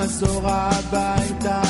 לחזור הביתה.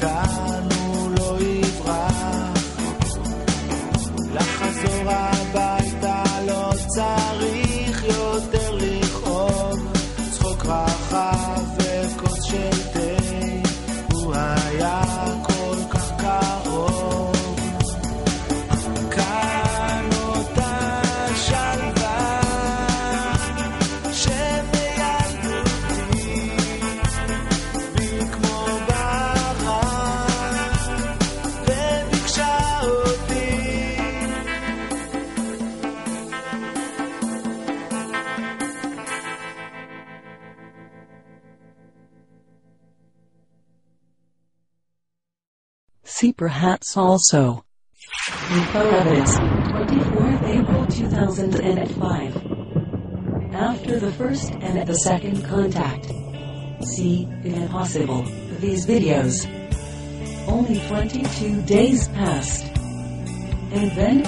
ficar. See perhaps also. Info Evidence 24th April 2005 After the first and the second contact. See Impossible These videos. Only 22 days passed. And then